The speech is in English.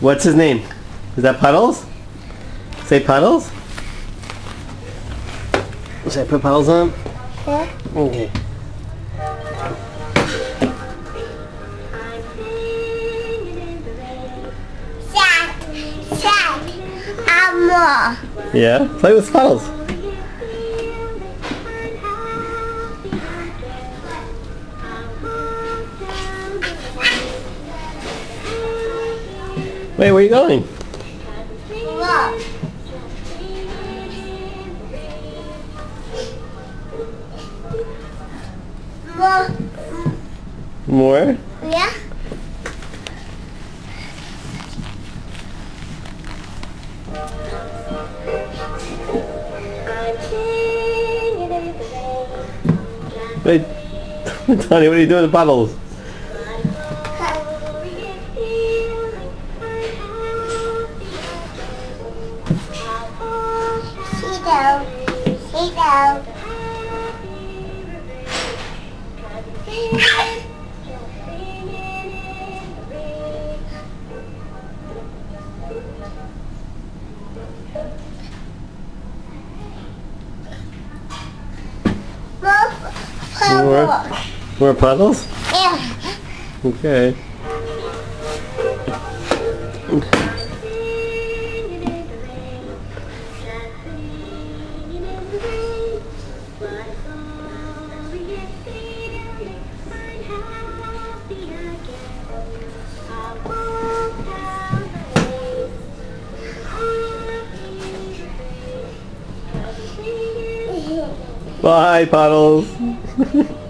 What's his name? Is that Puddles? Say Puddles? Should I put Puddles on? yeah. Okay. Yeah? Play with Puddles. Wait, where are you going? look. More, More? yeah. Wait, Donny, what are you doing with Puddles? Sit down, down. More, More? more. More Puddles? Yeah. Okay. Bye, Puddles.